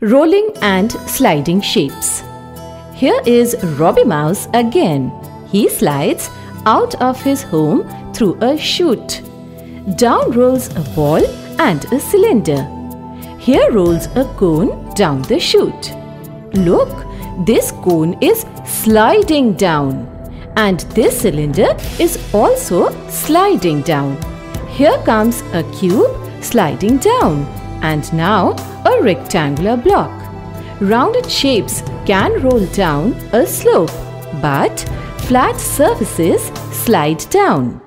Rolling and sliding shapes. Here is Robbie Mouse again. He slides out of his home through a chute. Down rolls a ball and a cylinder. Here rolls a cone down the chute. Look, this cone is sliding down. And this cylinder is also sliding down. Here comes a cube sliding down. And now a rectangular block. Rounded shapes can roll down a slope, but flat surfaces slide down.